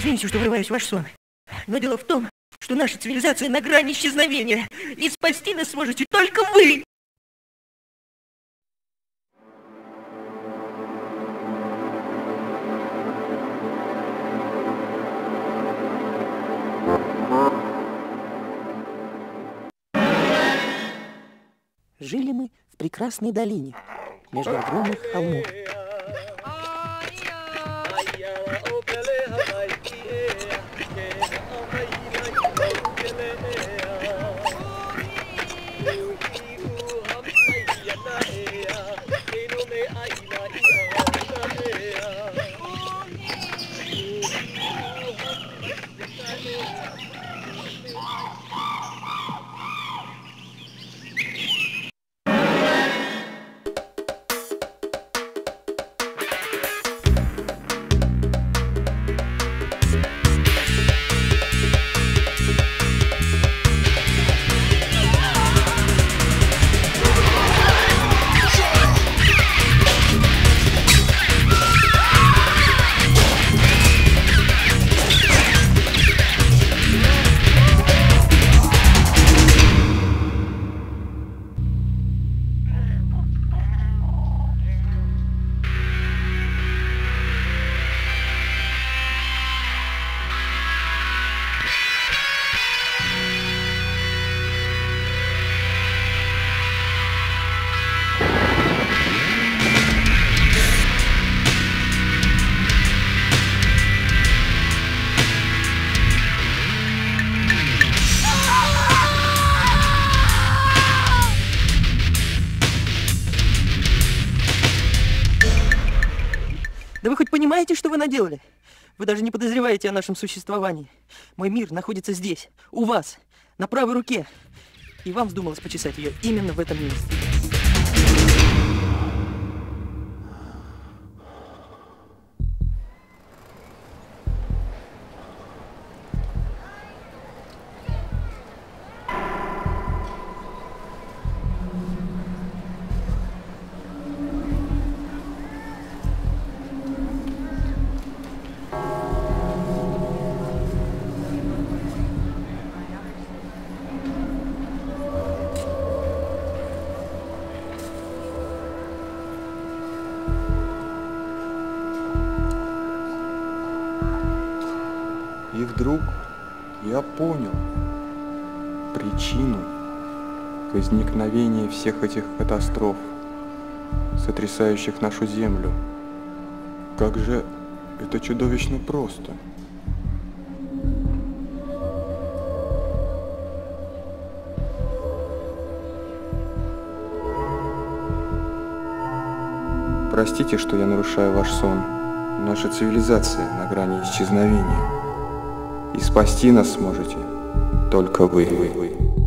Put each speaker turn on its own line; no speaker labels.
Извините, что врываюсь в ваш сон. Но дело в том, что наша цивилизация на грани исчезновения, и спасти нас сможете только вы. Жили мы в прекрасной долине между огромных холмов. Да вы хоть понимаете, что вы наделали? Вы даже не подозреваете о нашем существовании. Мой мир находится здесь, у вас, на правой руке. И вам вздумалось почесать ее именно в этом месте.
И вдруг я понял причину возникновения всех этих катастроф, сотрясающих нашу землю. Как же это чудовищно просто. Простите, что я нарушаю ваш сон. Наша цивилизация на грани исчезновения. И спасти нас сможете только вы. вы.